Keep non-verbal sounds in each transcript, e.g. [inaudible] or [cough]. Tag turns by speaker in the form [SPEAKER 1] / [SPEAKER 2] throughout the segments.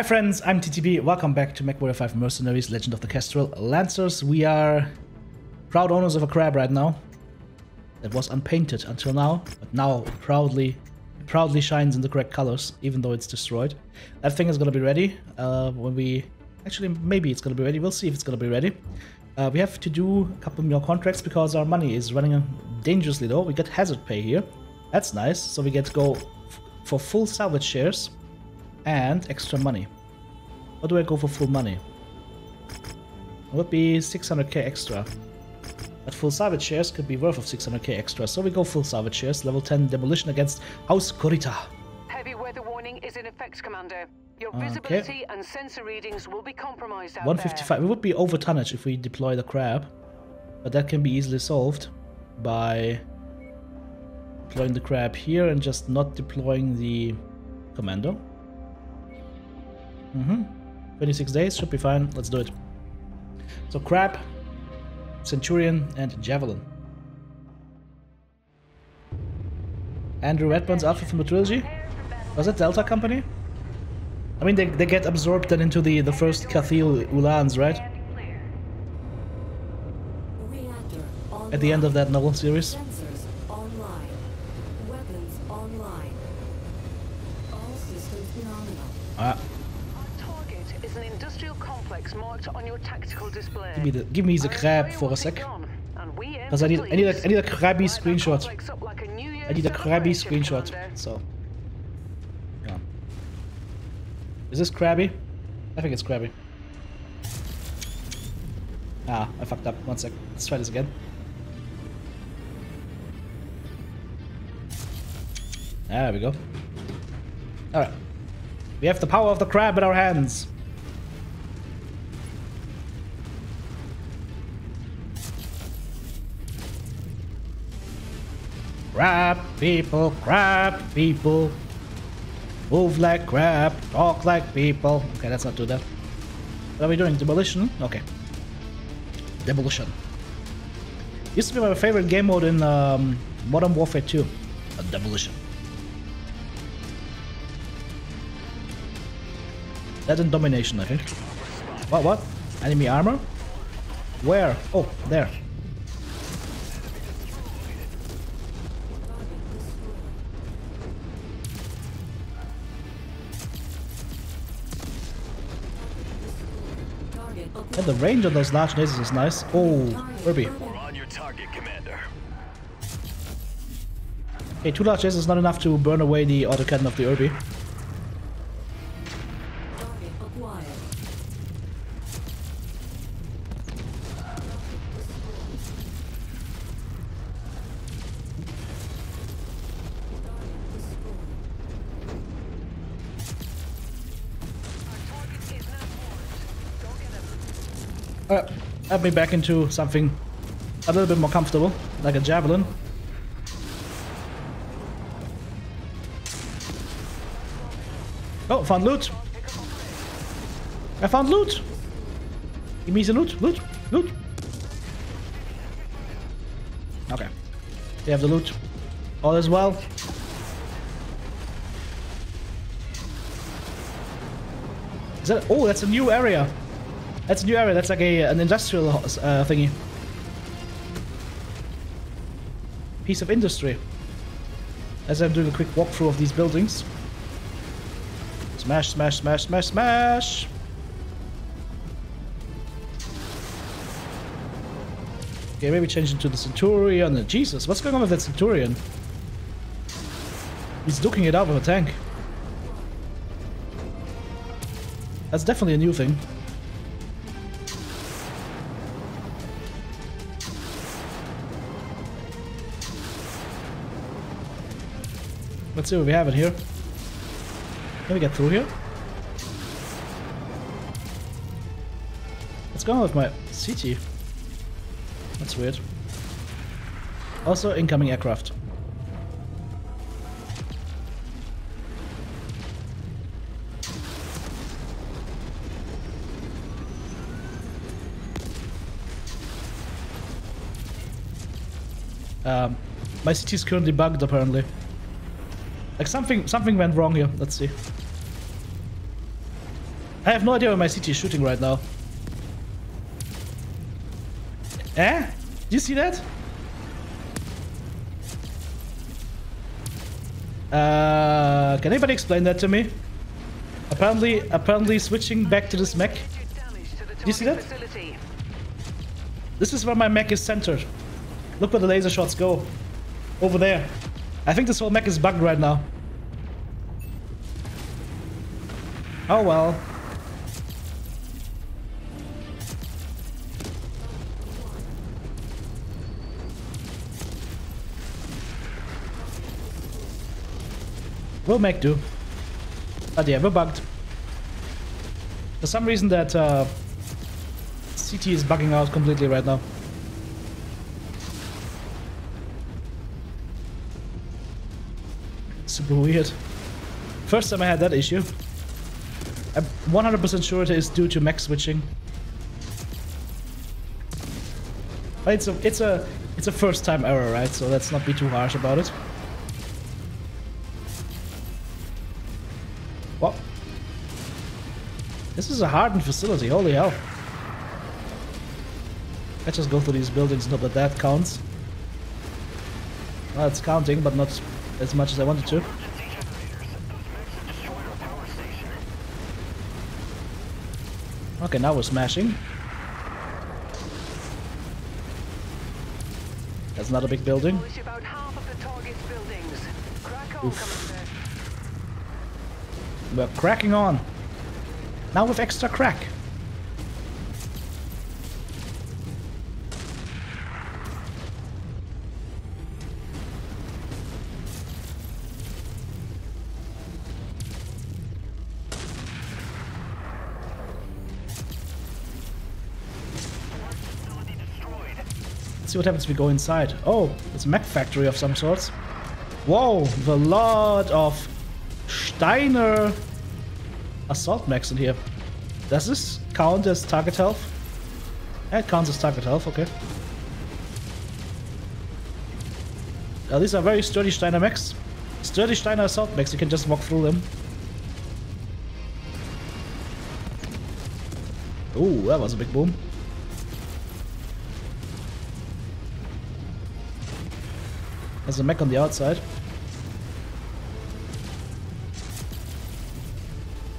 [SPEAKER 1] Hi friends, I'm TTB. Welcome back to MechWarrior 5 Mercenaries Legend of the Kestrel Lancers. We are proud owners of a crab right now. That was unpainted until now, but now proudly proudly shines in the correct colors, even though it's destroyed. That thing is gonna be ready uh, when we... Actually, maybe it's gonna be ready. We'll see if it's gonna be ready. Uh, we have to do a couple more contracts because our money is running dangerously low. We get hazard pay here. That's nice. So we get to go for full salvage shares and extra money. What do I go for full money? It would be 600k extra. But full salvage shares could be worth of 600k extra, so we go full salvage shares, level 10 demolition against House Kurita.
[SPEAKER 2] Heavy weather warning is in effect, Commander. Your
[SPEAKER 1] Okay.
[SPEAKER 2] visibility and sensor readings will be compromised out
[SPEAKER 1] 155. We would be over tonnage if we deploy the crab, but that can be easily solved by deploying the crab here and just not deploying the commando. Mm-hmm. 26 days should be fine. Let's do it. So crab, centurion, and javelin. Andrew Redburn's outfit from the trilogy. Was it Delta Company? I mean, they, they get absorbed then into the, the first Kathil Uhlans, right? At the end of that novel series.
[SPEAKER 3] Sensors online. Weapons online. All systems nominal.
[SPEAKER 1] Ah,
[SPEAKER 2] Our target is an industrial complex marked on your tactical display.
[SPEAKER 1] Give me the give me the crab for a sec.
[SPEAKER 2] gone, and we aim
[SPEAKER 1] Because I need I need a, I need a crabby screenshot.
[SPEAKER 2] complex up like a New
[SPEAKER 1] I need a crabby screenshot. So, yeah. Is this crabby? I think it's crabby. Ah, I fucked up. One sec. Let's try this again. There we go. Alright. We have the power of the crab in our hands. Crab people, crap people. Move like crap, talk like people. Okay, let's not do that. What are we doing? Demolition? Okay. Demolition. Used to be my favorite game mode in um, Modern Warfare 2. A demolition. That and domination, I think. What? What? Enemy armor? Where? Oh, there. The range on those large lasers is nice. Oh, Kirby.
[SPEAKER 4] We're on your target, Commander.
[SPEAKER 1] Okay, two large lasers is not enough to burn away the autocannon of the
[SPEAKER 2] Urbi. Uh,
[SPEAKER 1] Alright, add me back into something a little bit more comfortable, like a javelin. Oh, found loot! I found loot! Give me the loot, loot, loot! Okay. We have the loot. All is well. Is that- oh, that's a new area. That's a new area. That's like a an industrial uh, thingy. Piece of industry. As I'm doing a quick walkthrough of these buildings. Smash, smash, smash, smash, smash. Okay, maybe change into the Centurion. Jesus, what's going on with that Centurion? He's looking it out with a tank. That's definitely a new thing. See what we have in here. Can we get through here? What's going on with my CT? That's weird. Also, incoming aircraft. Um, my CT is currently bugged apparently. Like something something went wrong here. Let's see. I have no idea where my CT is shooting right now. Eh? Do you see that? Uh, can anybody explain that to me? Apparently, apparently switching back to this mech.
[SPEAKER 2] Did
[SPEAKER 1] you see that? This is where my mech is centered. Look where the laser shots go. Over there. I think this whole mech is bugged right now. Oh well. We'll make do. But yeah, we're bugged. For some reason that uh, CT is bugging out completely right now. Super weird. First time I had that issue. I'm 100% sure it is due to mech switching. But it's a it's a it's a first time error, right? So let's not be too harsh about it. What? This is a hardened facility, holy hell. Let's just go through these buildings, not that that counts. Well, it's counting, but not as much as I wanted to. Okay, now we're smashing. That's not a big building.
[SPEAKER 2] Demolish about half of the target's buildings. Crack on, Commander.
[SPEAKER 1] We're cracking on. Now with extra crack. See what happens if we go inside. Oh, it's a mech factory of some sorts. Whoa, a lot of Steiner assault mechs in here. Does this count as target health? It counts as target health, okay. These are very sturdy Steiner mechs. Sturdy Steiner assault mechs, you can just walk through them. Ooh, that was a big boom. There's a mech on the outside.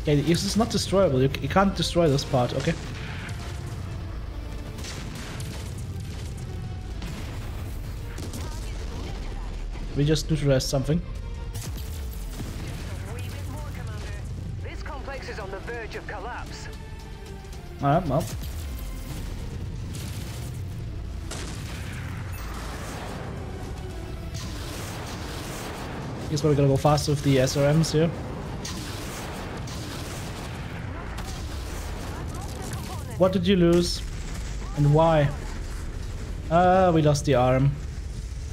[SPEAKER 1] Okay, this is not destroyable. You, you can't destroy this part, okay? We just neutralized something.
[SPEAKER 2] A wee
[SPEAKER 1] Guess we're gonna go faster with the SRMs here. What did you lose? And why? Ah, we lost the arm.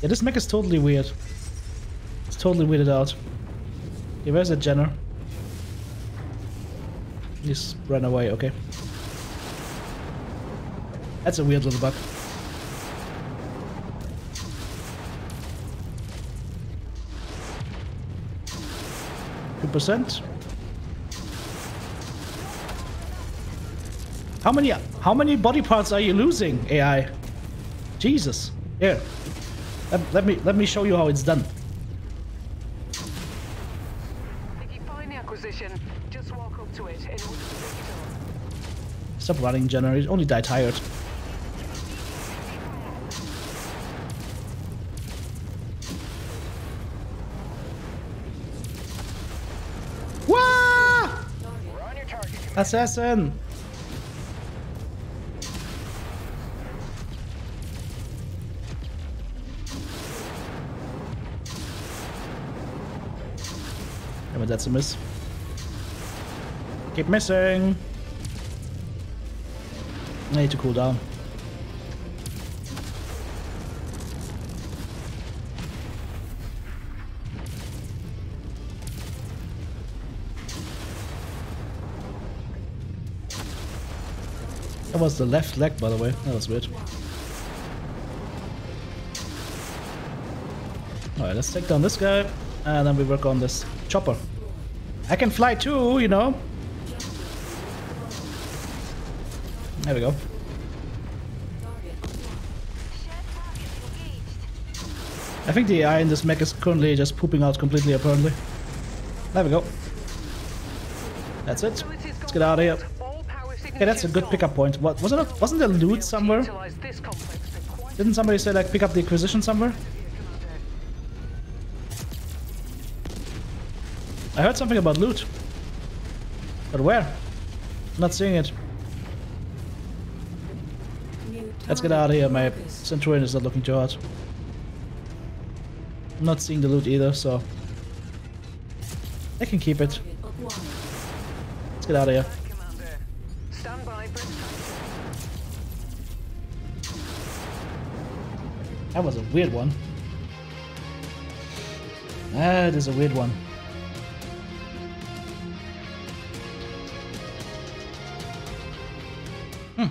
[SPEAKER 1] Yeah, this mech is totally weird. It's totally weirded out. Okay, where's the Jenner? He's run away, okay. That's a weird little bug. Percent. How many how many body parts are you losing, AI? Jesus. Here. Let, let me let me show you how it's done. Stop running. You only die tired. Assassin! Damn that's a miss. Keep missing! I need to cool down. That was the left leg, by the way. That was weird. Alright, let's take down this guy, and then we work on this chopper. I can fly too, you know. There we go. I think the AI in this mech is currently just pooping out completely, apparently. There we go. That's it. Let's get out of here. Okay, that's a good pickup point. What wasn't it? Wasn't there loot somewhere? Didn't somebody say like pick up the acquisition somewhere? I heard something about loot. But where? Not seeing it. Let's get out of here. My. Centurion is not looking too hot. I'm not seeing the loot either, so I can keep it. Let's get out of here. That was a weird one. That is a weird one. Hmm.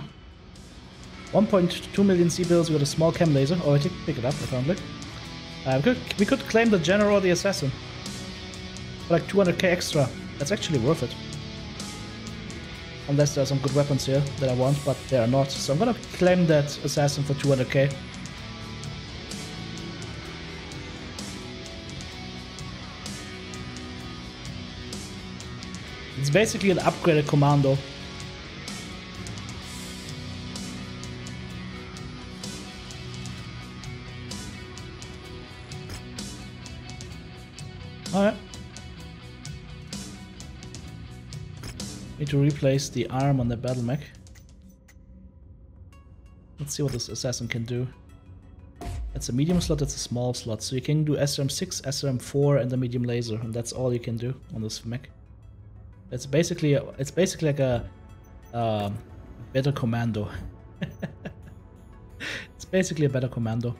[SPEAKER 1] 1.2 million C-bills with a small chem laser. Oh, I did pick it up, apparently. Uh, we, could, we could claim the general or the assassin. For like 200k extra. That's actually worth it. Unless there are some good weapons here that I want, but there are not. So I'm gonna claim that assassin for 200k. It's basically an upgraded commando. Alright. Need to replace the arm on the battle mech. Let's see what this assassin can do. It's a medium slot, it's a small slot. So you can do SRM6, SRM4 and the medium laser, and that's all you can do on this mech. It's basically it's basically like a um, better commando. [laughs] it's basically a better commando,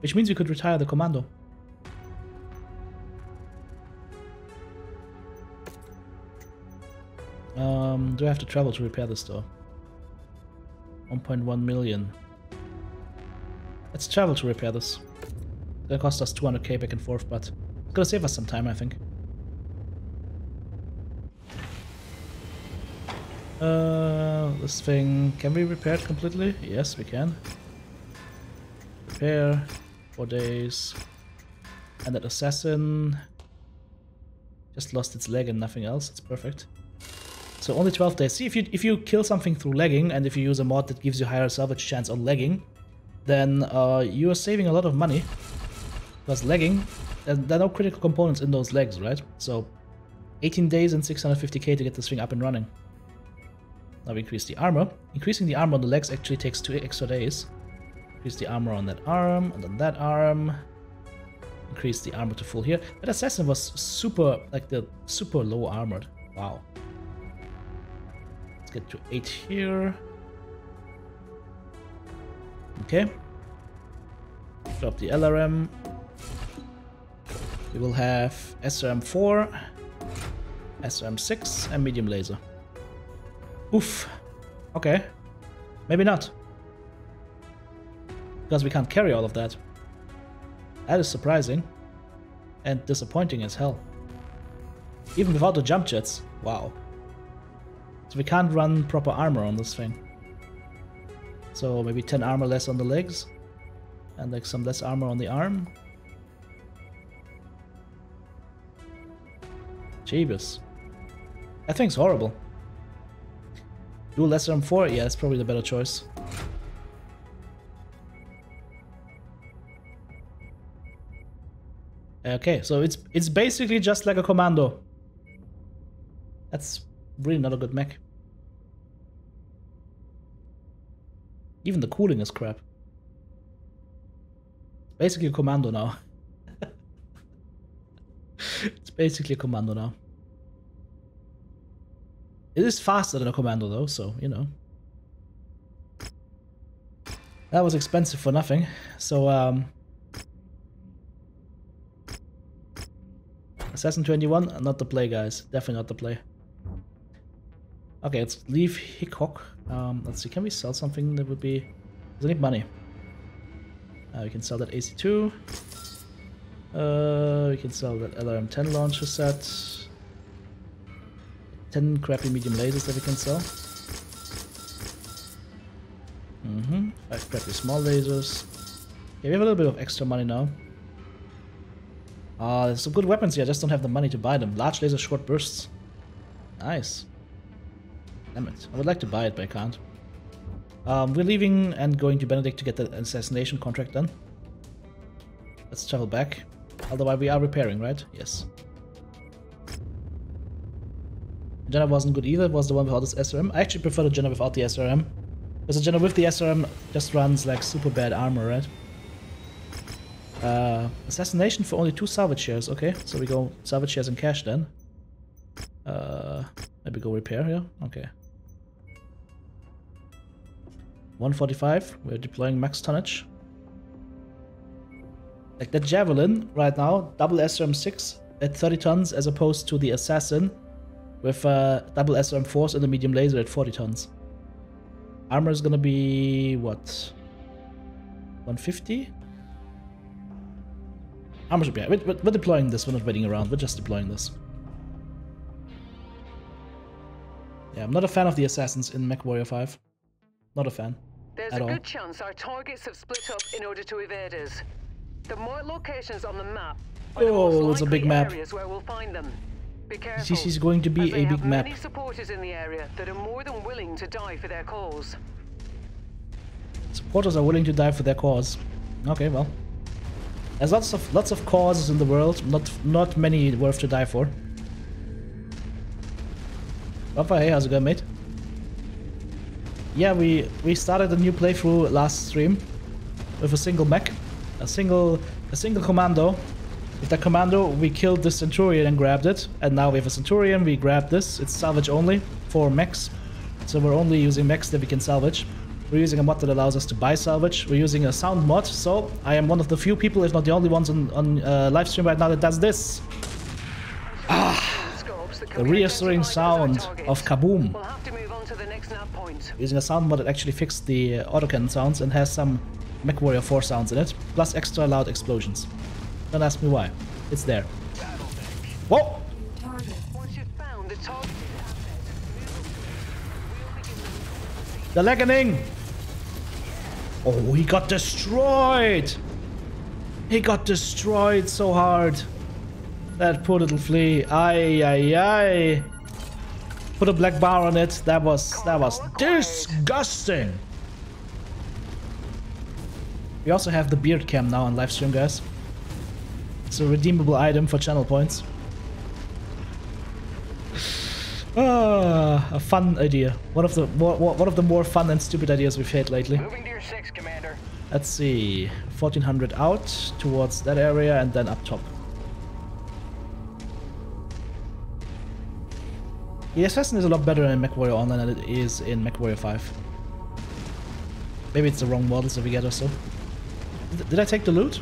[SPEAKER 1] which means we could retire the commando. Um, do I have to travel to repair this though? 1.1 million. Let's travel to repair this. That cost us 200k back and forth, but it's gonna save us some time, I think. Uh, this thing, can be repaired completely? Yes, we can. Repair, four days. And that assassin just lost its leg and nothing else. It's perfect. So only 12 days. See, if you if you kill something through legging, and if you use a mod that gives you higher salvage chance on legging, then uh, you are saving a lot of money. Because legging, there there are no critical components in those legs, right? So 18 days and 650k to get this thing up and running. Now we increase the armor. Increasing the armor on the legs actually takes two extra days. Increase the armor on that arm, and on that arm. Increase the armor to full here. That assassin was super, like the super low armored. Wow. Let's get to 8 here. Okay. Drop the LRM. We will have SRM4, SRM6, and medium laser. Oof. Okay. Maybe not. Because we can't carry all of that. That is surprising. And disappointing as hell. Even without the jump jets. Wow. So we can't run proper armor on this thing. So maybe 10 armor less on the legs. And like some less armor on the arm. Jeebus. That thing's horrible. Do lesser than 4? Yeah, it's probably the better choice. Okay, so it's it's basically just like a commando. That's really not a good mech. Even the cooling is crap. Basically a commando now. [laughs] it's basically a commando now. It is faster than a commando though, so you know. That was expensive for nothing. So um Assassin 21, not the play guys. Definitely not the play. Okay, let's leave Hickok. Um, let's see, can we sell something that would be... Does it need money? Uh, we can sell that AC2. Uh, we can sell that LRM-10 launcher set. 10 crappy medium lasers that we can sell. Let's grab the small lasers. Okay, we have a little bit of extra money now. Ah, there's some good weapons here, I just don't have the money to buy them. Large laser short bursts. Nice. Damn it. I would like to buy it, but I can't. Um, we're leaving and going to Benedict to get the assassination contract done. Let's travel back. Otherwise we are repairing, right? Yes. Jenner wasn't good either, it was the one without this SRM. I actually prefer the Jenner without the SRM. Because the Jenner with the SRM just runs like super bad armor, right? Uh, assassination for only two salvage shares. Okay, so we go salvage shares and cash then. Uh, maybe go repair here. Okay. 145. We're deploying max tonnage. Like the javelin right now, double SRM 6 at 30 tons as opposed to the assassin with uh, double SRM force and a medium laser at 40 tons. Armor is gonna be what? 150? Armor should be. We're, we're deploying this. We're not waiting around. We're just deploying this. Yeah, I'm not a fan of the assassins in MechWarrior 5. Not a fan.
[SPEAKER 2] There's a
[SPEAKER 1] all.
[SPEAKER 2] good chance our targets have split up in order to evade us. The more locations on the map the
[SPEAKER 1] Oh,
[SPEAKER 2] most
[SPEAKER 1] it's a big
[SPEAKER 2] likely
[SPEAKER 1] map.
[SPEAKER 2] areas where we'll find them.
[SPEAKER 1] This is going to be a big map.
[SPEAKER 2] many supporters in the area that are more than willing to die for their cause.
[SPEAKER 1] Supporters are willing to die for their cause. Okay, well. There's lots of lots of causes in the world, not not many worth to die for. Rafa, hey, how's it going, mate? Yeah, we we started a new playthrough last stream with a single mech, a single a single commando. With that commando, we killed the Centurion and grabbed it, and now we have a Centurion. We grabbed this. It's salvage only for mechs, so we're only using mechs that we can salvage. We're using a mod that allows us to buy salvage. We're using a sound mod, so I am one of the few people, if not the only ones on on uh, live stream right now that does this.
[SPEAKER 2] Can
[SPEAKER 1] The reassuring
[SPEAKER 2] identified as our
[SPEAKER 1] sound of kaboom.
[SPEAKER 2] We'll have to move on to the next nav point.
[SPEAKER 1] using a sound mod that actually fixed the uh, autocannon sounds and has some MechWarrior 4 sounds in it, plus extra loud explosions. Don't ask me why. It's there. Whoa!
[SPEAKER 2] The
[SPEAKER 1] Leganing! Oh, he got destroyed! He got destroyed so hard. That poor little flea. Ay, ay, ay. Put a black bar on it. That was, that was disgusting. We also have the beard cam now on live stream, guys. It's a redeemable item for channel points. Ah, a fun idea. One of the more, one of the more fun and stupid ideas we've had lately.
[SPEAKER 4] Moving to your six, Commander.
[SPEAKER 1] Let's see, 1400 out towards that area and then up top. The assassin is a lot better in MechWarrior Online than it is in MechWarrior 5. Maybe it's the wrong models that we get or so. Did, did I take the loot?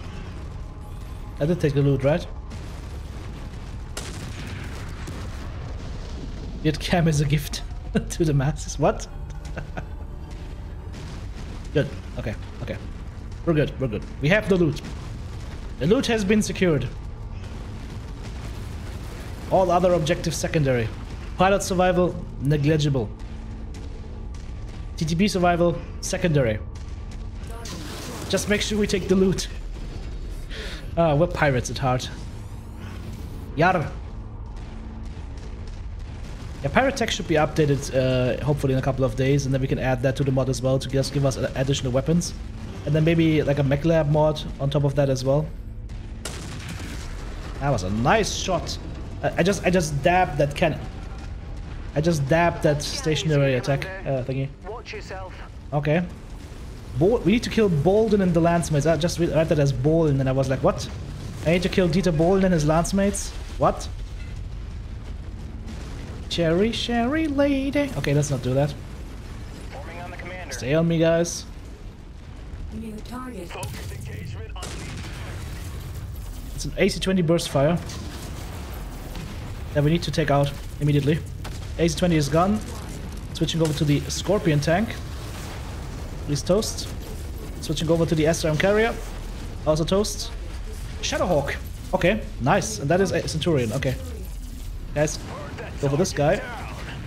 [SPEAKER 1] I did take the loot, right? Yet cam is a gift [laughs] to the masses. What? [laughs] Good. Okay. Okay. We're good. We're good. We have the loot. The loot has been secured. All other objectives secondary. Pilot survival negligible. TTB survival secondary. Just make sure we take the loot. Ah, we're pirates at heart. Yar. Yeah, Pirate Tech should be updated uh, hopefully in a couple of days, and then we can add that to the mod as well to just give us additional weapons. And then maybe like a mech lab mod on top of that as well. That was a nice shot. I, I just I just dabbed that cannon. I just dabbed that stationary attack uh, thingy.
[SPEAKER 2] Watch yourself.
[SPEAKER 1] Okay. Bol we need to kill Bolden and the Lancemates. I just read read that as Bolden and I was like, what? I need to kill Dieter Bohlen and his Lancemates? What? Cherry, Sherry lady. Okay, let's not do that.
[SPEAKER 4] Forming on the Commander.
[SPEAKER 1] Stay on me, guys.
[SPEAKER 3] New target.
[SPEAKER 4] Focus engagement on
[SPEAKER 1] It's an AC-20 burst fire. That we need to take out immediately. AC-20 is gone. Switching over to the Scorpion tank. Please toast. Switching over to the SRM carrier. Also toast. Shadowhawk. Okay, nice. And that is a Centurion. Okay. Guys, go for this guy.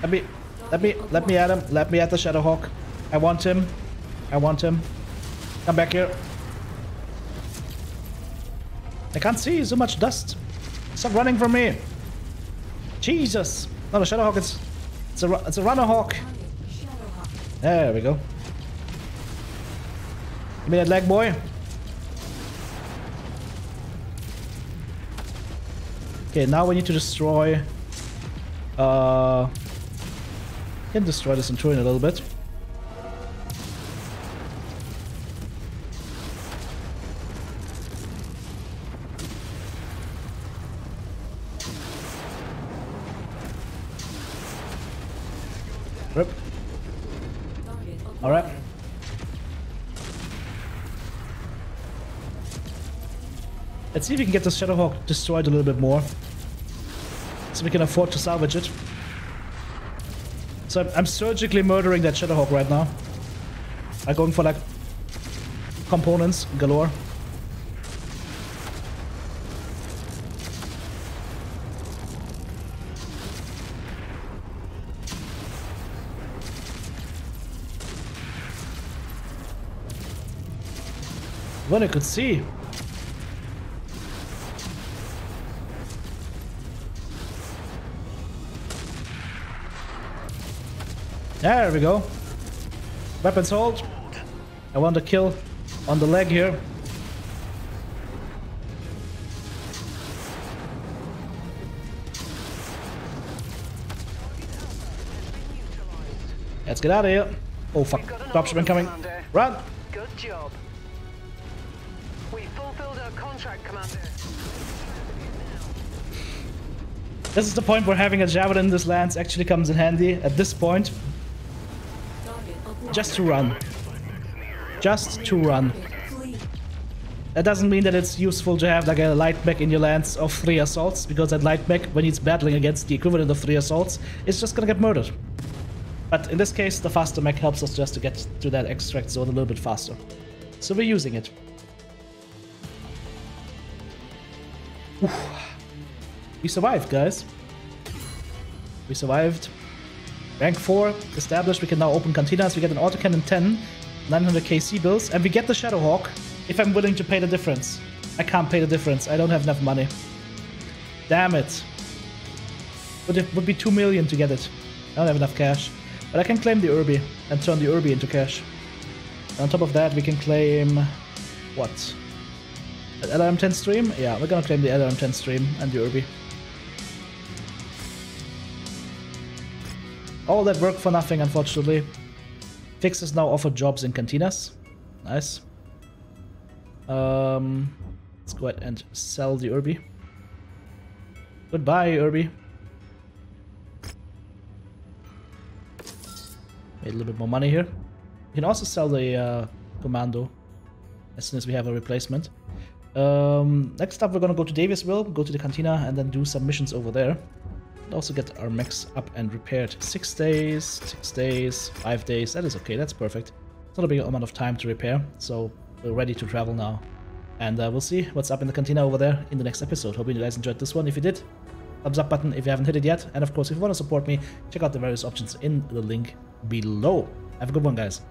[SPEAKER 1] Let me, let me, let me at him. Let me at the Shadowhawk. I want him. I want him. Come back here. I can't see, so much dust. Stop running from me. Jesus. Not a Shadowhawk, it's, it's, a, it's a runner hawk. There we go. Give me that leg, boy. Okay, now we need to destroy... Uh... Can destroy the Centurion a little bit. Let's see if we can get the Shadowhawk destroyed a little bit more. So we can afford to salvage it. So I'm, I'm surgically murdering that Shadowhawk right now. I'm going for like components galore. What I could see. There we go. Weapons hold. I want a kill on the leg here. Let's get out of here. Oh fuck,
[SPEAKER 2] We've got an
[SPEAKER 1] dropship
[SPEAKER 2] order,
[SPEAKER 1] incoming.
[SPEAKER 2] Commander.
[SPEAKER 1] Run!
[SPEAKER 2] Good job. We fulfilled our contract, Commander.
[SPEAKER 1] This is the point where having a javelin in this lance actually comes in handy. At this point. Just to run. Just to run. That doesn't mean that it's useful to have like a light mech in your lance of three assaults, because that light mech, when it's battling against the equivalent of three assaults, is just gonna get murdered. But in this case, the faster mech helps us just to get to that extract zone a little bit faster. So we're using it. Oof. We survived, guys. We survived. Rank 4 established. We can now open cantinas. We get an autocannon 10, 900 KC bills, and we get the Shadowhawk if I'm willing to pay the difference. I can't pay the difference. I don't have enough money. Damn it. But it would be 2 million to get it. I don't have enough cash. But I can claim the Urbi and turn the Urbi into cash. And on top of that, we can claim... What? An LRM10 stream? Yeah, we're gonna claim the LRM10 stream and the Urbi. All that work for nothing, unfortunately. Fixes now offer jobs in cantinas. Nice. Um, let's go ahead and sell the Urbi. Goodbye, Urbi. Made a little bit more money here. We can also sell the uh, commando as soon as we have a replacement. Um, next up, we're gonna go to Davisville, go to the cantina, and then do some missions over there. Also get our mechs up and repaired. Six days, six days, five days. That is okay. That's perfect. It's not a big amount of time to repair, so we're ready to travel now. And uh, we'll see what's up in the cantina over there in the next episode. Hope you guys enjoyed this one. If you did, thumbs up button if you haven't hit it yet. And of course, if you want to support me, check out the various options in the link below. Have a good one, guys.